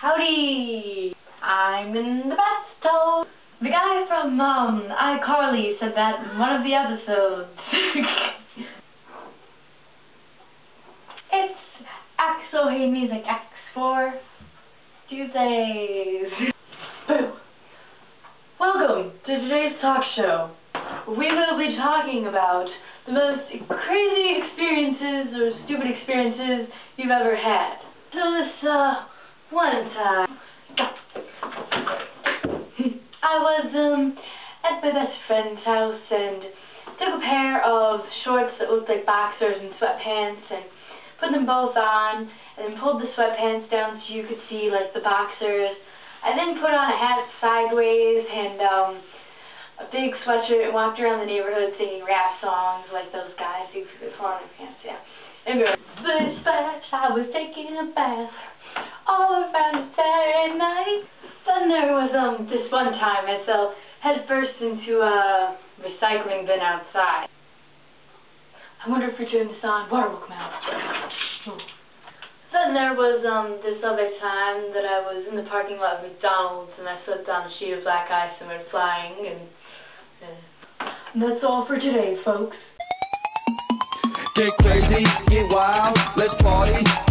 Howdy! I'm in the bathtub. The guy from um iCarly said that in one of the episodes. it's Axel Hey Music X4 Tuesdays. Boo! Welcome to today's talk show. We will be talking about the most crazy experiences or stupid experiences you've ever had. So this uh I was um at my best friend's house and took a pair of shorts that looked like boxers and sweatpants and put them both on and then pulled the sweatpants down so you could see like the boxers. I then put on a hat sideways and um a big sweatshirt and walked around the neighborhood singing rap songs like those guys who put on their pants, yeah. Go, this batch, I was taking a bath all around Saturday night. Then there was um this one time I fell headfirst into a recycling bin outside. I wonder if we turn this on, water will come out. Then there was um this other time that I was in the parking lot of McDonald's and I slipped on a sheet of black ice and went flying and, and that's all for today, folks. Get crazy, get wild, let's party, get